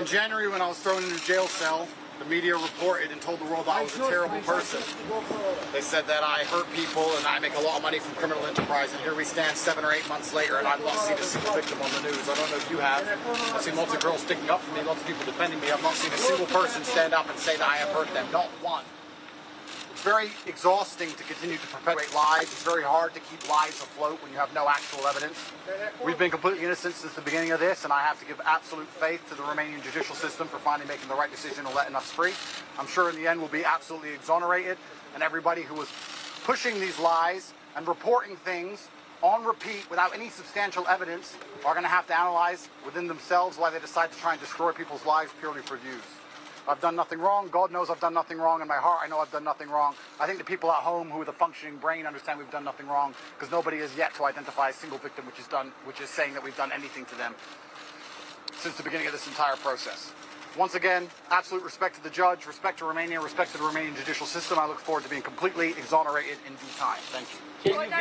In January, when I was thrown in a jail cell, the media reported and told the world that I was a terrible person. They said that I hurt people and I make a lot of money from criminal enterprise. And here we stand seven or eight months later, and I've not seen a single victim on the news. I don't know if you have. I've seen lots of girls sticking up for me, lots of people defending me. I've not seen a single person stand up and say that I have hurt them. Not one. It's very exhausting to continue to perpetuate lies. It's very hard to keep lies afloat when you have no actual evidence. We've been completely innocent since the beginning of this, and I have to give absolute faith to the Romanian judicial system for finally making the right decision and letting us free. I'm sure in the end we'll be absolutely exonerated, and everybody who was pushing these lies and reporting things on repeat without any substantial evidence are going to have to analyze within themselves why they decide to try and destroy people's lives purely for views. I've done nothing wrong. God knows I've done nothing wrong. In my heart, I know I've done nothing wrong. I think the people at home who with a functioning brain understand we've done nothing wrong because nobody has yet to identify a single victim which is done, which is saying that we've done anything to them since the beginning of this entire process. Once again, absolute respect to the judge, respect to Romania, respect to the Romanian judicial system. I look forward to being completely exonerated in due time. Thank you.